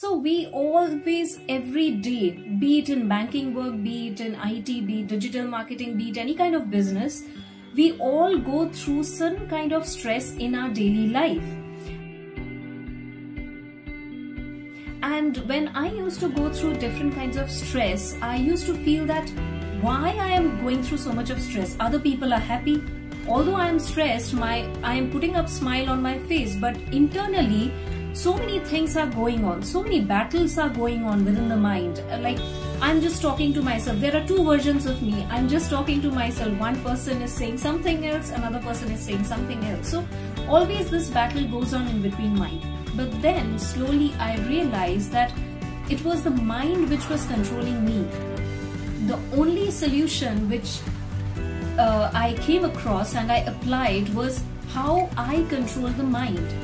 So we always, every day, be it in banking work, be it in IT, be it digital marketing, be it any kind of business, we all go through some kind of stress in our daily life. And when I used to go through different kinds of stress, I used to feel that why I am going through so much of stress. Other people are happy. Although I am stressed, my I am putting up smile on my face, but internally so many things are going on. So many battles are going on within the mind. Like i'm just talking to myself. There are two versions of me. I'm just talking to myself. One person is saying something else. Another person is saying something else. So always this battle goes on in between mind. But then slowly i realized that it was the mind which was controlling me. The only solution which uh, i came across and i applied was how i control the mind